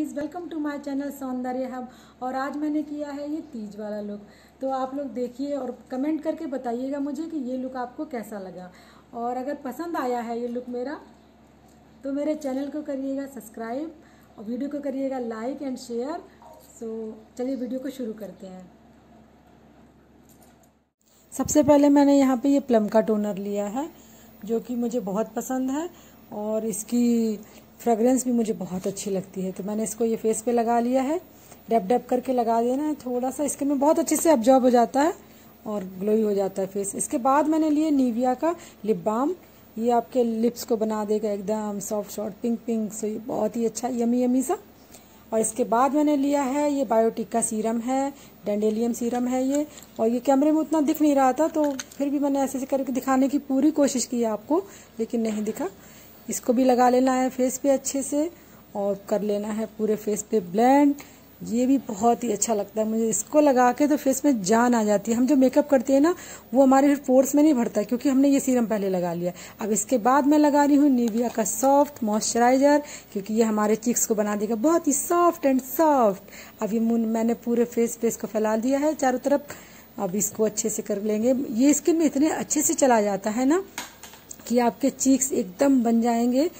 Please welcome to my channel Saundarya hub और आज मैंने किया है ये तीज वाला लुक तो आप लोग देखिए और कमेंट करके बताइएगा मुझे कि ये लुक आपको कैसा लगा. और अगर पसंद आया है ये लुक मेरा तो मेरे चैनल को करिएगा सब्सक्राइब और वीडियो को करिएगा लाइक एंड शेयर सो चलिए वीडियो को शुरू करते हैं. सबसे पहले मैंने यहाँ पर ये प्लम का टोनर लिया है, जो कि मुझे बहुत पसंद है. और इसकी फ्रेगरेंस भी मुझे बहुत अच्छी लगती है। तो मैंने इसको ये फेस पे लगा लिया है। डब डब करके लगा देना है थोड़ा सा इसके में बहुत अच्छे से अब्जॉर्ब हो जाता है और ग्लोई हो जाता है फेस इसके बाद मैंने लिए निविया का लिप बाम ये आपके लिप्स को बना देगा एकदम soft soft pink pink so ये बहुत ही अच्छा यमी यमी सा। और इसके बाद मैंने लिया है, ये बायोटिक का सीरम है डेंडेलियम सीरम है ये। और ये कैमरे में उतना दिख नहीं रहा था तो फिर भी मैंने ऐसे ऐसे करके दिखाने की पूरी कोशिश की आपको, लेकिन नहीं दिखा। इसको भी लगा लेना है फेस पे अच्छे से और कर लेना है पूरे फेस पे ब्लेंड। ये भी बहुत ही अच्छा लगता है मुझे। इसको लगा के तो फेस में जान आ जाती है। हम जो मेकअप करते हैं ना, वो हमारे फिर पोर्स में नहीं भरता क्योंकि हमने ये सीरम पहले लगा लिया। अब इसके बाद मैं लगा रही हूँ निविया का सॉफ्ट मॉइस्चराइजर क्योंकि ये हमारे चिक्स को बना देगा। बहुत ही सॉफ्ट एंड सॉफ्ट अब ये मैंने पूरे फेस पे इसको फैला दिया है, चारों तरफ़। अब इसको अच्छे से कर लेंगे। ये स्किन में इतने अच्छे से चला जाता है ना कि आपके चीक्स एकदम बन जाएँगे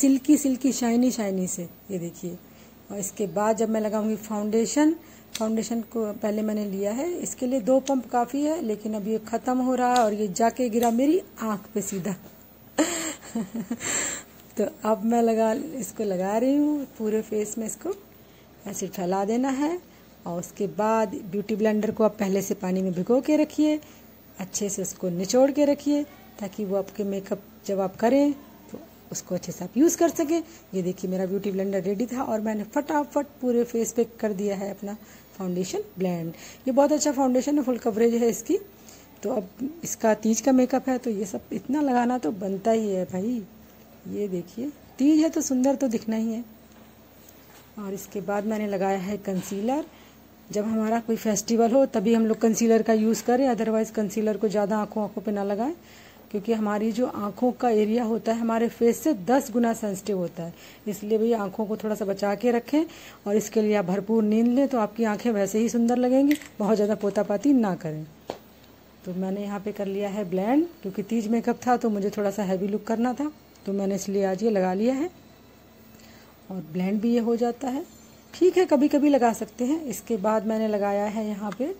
सिल्की सिल्की, शाइनी शाइनी से। ये देखिए। और इसके बाद जब मैं लगाऊँगी फाउंडेशन फाउंडेशन को पहले मैंने लिया है। इसके लिए दो पंप काफ़ी है, लेकिन अब ये ख़त्म हो रहा है और ये जाके गिरा मेरी आँख पे सीधा। तो अब मैं लगा, इसको लगा रही हूँ, पूरे फेस में इसको। ऐसे फैला देना है। और उसके बाद ब्यूटी ब्लेंडर को आप पहले से पानी में भिगो के रखिए। अच्छे से उसको निचोड़ के रखिए। ताकि वो आपके मेकअप जब आप करें तो उसको अच्छे से आप यूज़ कर सकें। ये देखिए, मेरा ब्यूटी ब्लेंडर रेडी था और मैंने फटाफट पूरे फेस पे कर दिया है अपना फाउंडेशन ब्लेंड ये बहुत अच्छा फाउंडेशन है फुल कवरेज है इसकी। तो अब इसका तीज का मेकअप है तो ये सब इतना लगाना तो बनता ही है भाई। ये देखिए, तीज है तो सुंदर तो दिखना ही है। और इसके बाद मैंने लगाया है कंसीलर जब हमारा कोई फेस्टिवल हो, तभी हम लोग कंसीलर का यूज़ करें अदरवाइज़ कंसीलर को ज़्यादा आँखों आँखों पे ना लगाएँ। क्योंकि हमारी जो आँखों का एरिया होता है, हमारे फेस से दस गुना सेंसिटिव होता है। इसलिए भैया आँखों को थोड़ा सा बचा के रखें और इसके लिए आप भरपूर नींद लें तो आपकी आँखें वैसे ही सुंदर लगेंगी। बहुत ज़्यादा पोतापाती ना करें। तो मैंने यहाँ पे कर लिया है ब्लैंड क्योंकि तीज मेकअप था तो मुझे थोड़ा सा हैवी लुक करना था तो मैंने इसलिए आज ये लगा लिया है। और ब्लैंड भी ये हो जाता है। ठीक है कभी कभी लगा सकते हैं। इसके बाद मैंने लगाया है यहाँ पे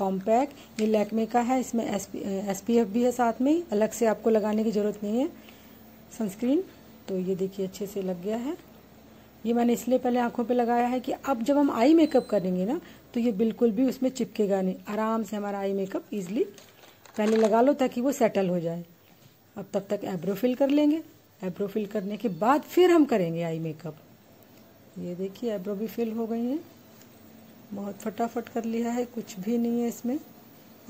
कॉम्पैक्ट, ये लैकमे का है, इसमें एस पी एफ़ भी है साथ में अलग से आपको लगाने की ज़रूरत नहीं है सनस्क्रीन तो ये देखिए अच्छे से लग गया है। ये मैंने इसलिए पहले आँखों पे लगाया है कि अब जब हम आई मेकअप करेंगे ना तो ये बिल्कुल भी उसमें चिपकेगा नहीं, आराम से हमारा आई मेकअप ईजिली पहले लगा लो ताकि वो सेटल हो जाए। अब तब तक एब्रो फिल कर लेंगे। एब्रो फिल करने के बाद फिर हम करेंगे आई मेकअप ये देखिए एब्रो भी फिल हो गई है। बहुत फटाफट कर लिया है, कुछ भी नहीं है इसमें।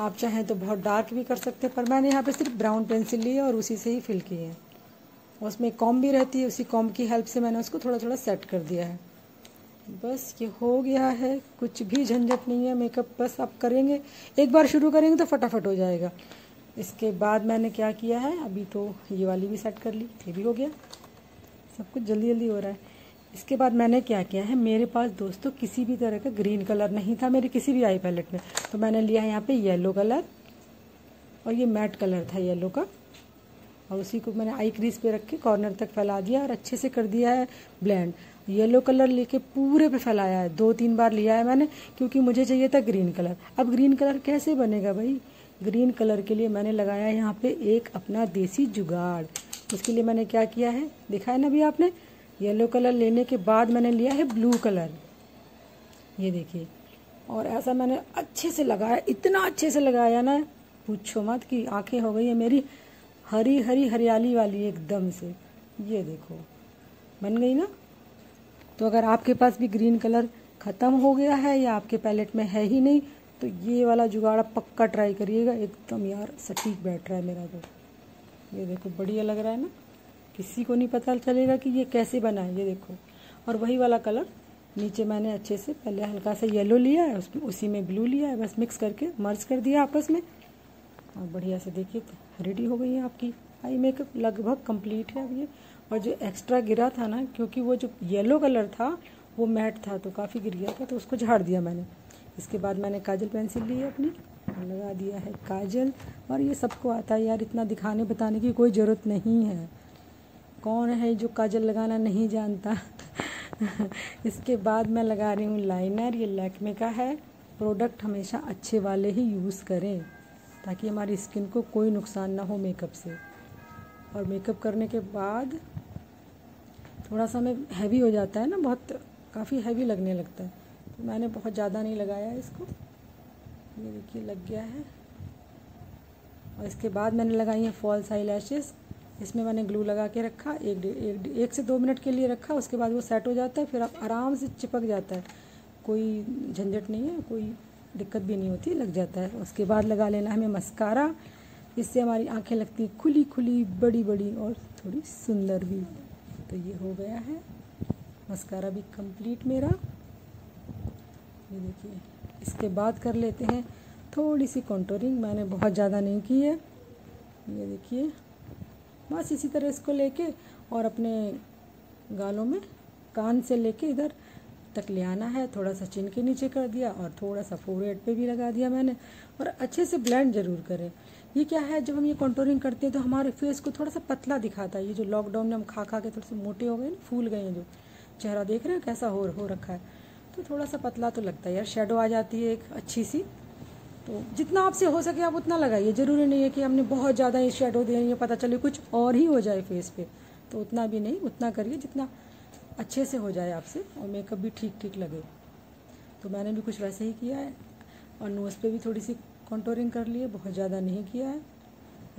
आप चाहें तो बहुत डार्क भी कर सकते हैं, पर मैंने यहाँ पे सिर्फ़ ब्राउन पेंसिल ली है और उसी से ही फिल की है। उसमें कॉम भी रहती है, उसी कॉम की हेल्प से मैंने उसको थोड़ा थोड़ा सेट कर दिया है। बस ये हो गया है, कुछ भी झंझट नहीं है मेकअप बस आप करेंगे, एक बार शुरू करेंगे तो फटाफट हो जाएगा। इसके बाद मैंने क्या किया है, अभी तो ये वाली भी सेट कर ली, ये भी हो गया। सब कुछ जल्दी जल्दी हो रहा है। इसके बाद मैंने क्या किया है, मेरे पास दोस्तों किसी भी तरह का ग्रीन कलर नहीं था मेरे किसी भी आई पैलेट में। तो मैंने लिया है यहाँ पे येलो कलर और ये मैट कलर था येलो का। और उसी को मैंने आई क्रीज पे रख के कॉर्नर तक फैला दिया और अच्छे से कर दिया है ब्लेंड येलो कलर लेके पूरे पे फैलाया है, दो तीन बार लिया है मैंने, क्योंकि मुझे चाहिए था ग्रीन कलर अब ग्रीन कलर कैसे बनेगा भाई? ग्रीन कलर के लिए मैंने लगाया यहाँ पे एक अपना देसी जुगाड़। उसके लिए मैंने क्या किया है, देखा है ना अभी आपने? येलो कलर लेने के बाद मैंने लिया है ब्लू कलर। ये देखिए। और ऐसा मैंने अच्छे से लगाया, इतना अच्छे से लगाया ना, पूछो मत कि आँखें हो गई है मेरी, हरी हरी, हरियाली वाली एकदम से। ये देखो, बन गई ना? तो अगर आपके पास भी ग्रीन कलर ख़त्म हो गया है या आपके पैलेट में है ही नहीं तो ये वाला जुगाड़ा पक्का ट्राई करिएगा, एकदम यार सटीक बैठ रहा है मेरा तो। ये देखो, बढ़िया लग रहा है ना? किसी को नहीं पता चलेगा कि ये कैसे बना है, ये देखो। और वही वाला कलर नीचे मैंने अच्छे से पहले हल्का सा येलो लिया है, उसमें उसी में ब्लू लिया है, बस मिक्स करके मर्ज कर दिया आपस में। और बढ़िया से देखिए तो रेडी हो गई है आपकी। आई मेकअप लगभग कंप्लीट है अब ये। और जो एक्स्ट्रा गिरा था ना, क्योंकि वो जो येलो कलर था, वो मैट था तो काफ़ी गिर गया था तो उसको झाड़ दिया मैंने। इसके बाद मैंने काजल पेंसिल ली है अपनी। लगा दिया है काजल। और ये सबको आता है यार, इतना दिखाने बताने की कोई ज़रूरत नहीं है। कौन है जो काजल लगाना नहीं जानता? इसके बाद मैं लगा रही हूँ लाइनर ये लैक्मे का है। प्रोडक्ट हमेशा अच्छे वाले ही यूज़ करें, ताकि हमारी स्किन को कोई नुकसान ना हो मेकअप से। और मेकअप करने के बाद थोड़ा सा हमें हैवी हो जाता है ना, बहुत काफ़ी हैवी लगने लगता है। तो मैंने बहुत ज़्यादा नहीं लगाया इसको। ये देखिए लग गया है। और इसके बाद मैंने लगाई है फॉल्स आई लैशेज़ इसमें मैंने ग्लू लगा के रखा, एक एक एक से दो मिनट के लिए रखा, उसके बाद वो सेट हो जाता है, फिर आप आराम से चिपक जाता है। कोई झंझट नहीं है, कोई दिक्कत भी नहीं होती, लग जाता है। उसके बाद लगा लेना हमें मस्कारा। इससे हमारी आँखें लगती खुली खुली, बड़ी बड़ी और थोड़ी सुंदर भी। तो ये हो गया है। मस्कारा भी कंप्लीट मेरा। ये देखिए, इसके बाद कर लेते हैं थोड़ी सी कॉन्टोरिंग मैंने बहुत ज़्यादा नहीं की है। ये देखिए। बस इसी तरह इसको लेके और अपने गालों में कान से लेके इधर तक ले आना है। थोड़ा सा चिन के नीचे कर दिया और थोड़ा सा फोरहेड पे भी लगा दिया मैंने और अच्छे से ब्लेंड ज़रूर करें। ये क्या है? जब हम ये कॉन्टोरिंग करते हैं तो हमारे फेस को थोड़ा सा पतला दिखाता है। ये जो लॉकडाउन में हम खा खा के थोड़े से मोटे हो गए ना, फूल गए हैं जो। चेहरा देख रहे हैं कैसा हो हो रखा है। तो थोड़ा सा पतला तो लगता है। यार शेडो आ जाती है एक अच्छी सी। जितना आपसे हो सके आप उतना लगाइए। ज़रूरी नहीं है कि हमने बहुत ज़्यादा ये शेडो दिया ये पता चले कुछ और ही हो जाए फेस पे। तो उतना भी नहीं, उतना करिए जितना अच्छे से हो जाए आपसे और मेकअप भी ठीक ठीक लगे। तो मैंने भी कुछ वैसे ही किया है और नोज़ पे भी थोड़ी सी कॉन्टोरिंग कर लिए, बहुत ज़्यादा नहीं किया है।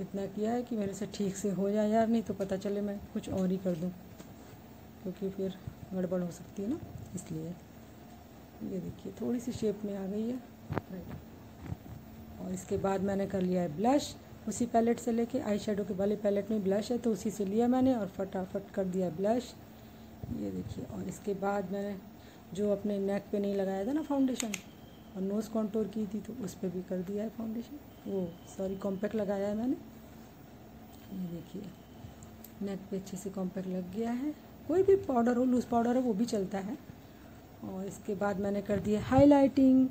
इतना किया है कि मेरे से ठीक से हो जाए यार, नहीं तो पता चले मैं कुछ और ही कर दूँ, क्योंकि फिर गड़बड़ हो सकती है ना, इसलिए। ये देखिए, थोड़ी सी शेप में आ गई है। और इसके बाद मैंने कर लिया है ब्लश। उसी पैलेट से लेके आई शेडो के वाले पैलेट में ब्लश है तो उसी से लिया मैंने और फटाफट कर दिया ब्लश। ये देखिए, और इसके बाद मैंने जो अपने नेक पे नहीं लगाया था ना फाउंडेशन और नोज़ कॉन्टोर की थी तो उस पर भी कर दिया है फाउंडेशन वो सॉरी कॉम्पैक्ट लगाया है मैंने। ये देखिए नेक पे अच्छे से कॉम्पैक्ट लग गया है। कोई भी पाउडर हो लूज़ पाउडर हो, वो भी चलता है। और इसके बाद मैंने कर दिया हाईलाइटिंग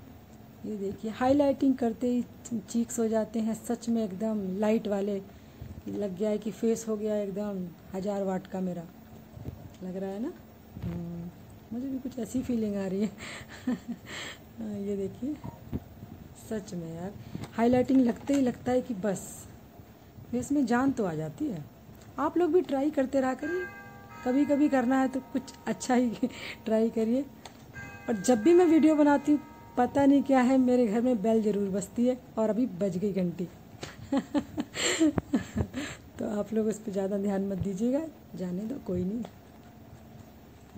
ये देखिए हाईलाइटिंग करते ही चीक्स हो जाते हैं सच में एकदम लाइट वाले। लग गया है कि फेस हो गया एकदम हज़ार वाट का मेरा। लग रहा है ना? हम्म, मुझे भी कुछ ऐसी फीलिंग आ रही है। ये देखिए सच में यार। हाईलाइटिंग लगते ही लगता है कि बस फेस में जान तो आ जाती है। आप लोग भी ट्राई करते रहा करिए। कभी कभी करना है तो कुछ अच्छा ही ट्राई करिए। और जब भी मैं वीडियो बनाती हूँ पता नहीं क्या है, मेरे घर में बेल ज़रूर बजती है और अभी बज गई घंटी। तो आप लोग उस पर ज़्यादा ध्यान मत दीजिएगा, जाने दो, कोई नहीं।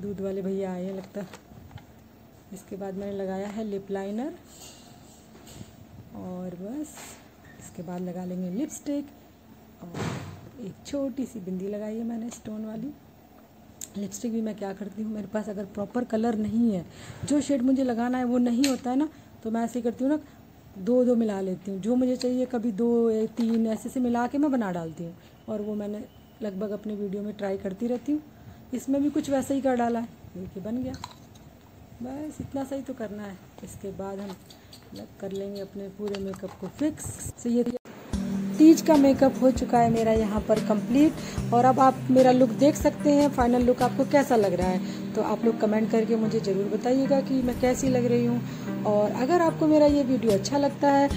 दूध वाले भैया आए हैं, लगता इसके बाद मैंने लगाया है लिप लाइनर और बस, इसके बाद लगा लेंगे लिपस्टिक और एक छोटी सी बिंदी लगाई है मैंने स्टोन वाली। लिपस्टिक भी मैं क्या करती हूँ? मेरे पास अगर प्रॉपर कलर नहीं है, जो शेड मुझे लगाना है वो नहीं होता है ना तो मैं ऐसे करती हूँ ना, दो दो मिला लेती हूँ। जो मुझे चाहिए, कभी दो या तीन, ऐसे से मिला के मैं बना डालती हूँ। और वो मैंने लगभग अपने वीडियो में ट्राई करती रहती हूँ। इसमें भी कुछ वैसा ही कर डाला है। देखिए, बन गया। बस इतना सही तो करना है। इसके बाद हम कर लेंगे अपने पूरे मेकअप को फिक्स तो ये तीज का मेकअप हो चुका है मेरा यहाँ पर कंप्लीट। और अब आप मेरा लुक देख सकते हैं, फाइनल लुक आपको कैसा लग रहा है। तो आप लोग कमेंट करके मुझे ज़रूर बताइएगा कि मैं कैसी लग रही हूँ। और अगर आपको मेरा ये वीडियो अच्छा लगता है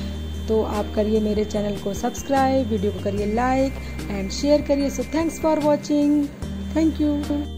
तो आप करिए मेरे चैनल को सब्सक्राइब, वीडियो को करिए लाइक एंड शेयर करिए। So thanks for watching thank you